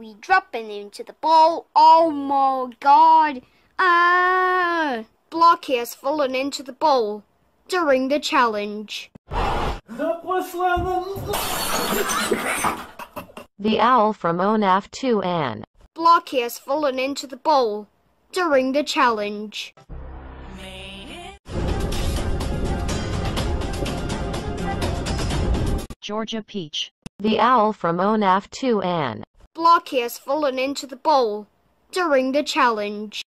we dropping into the bowl. Oh my god. Ah! Blocky has fallen into the bowl during the challenge. The owl from ONAF 2 Anne. Blocky has fallen into the bowl during the challenge. Georgia Peach. The owl from ONAF 2 Anne. Blocky has fallen into the bowl during the challenge.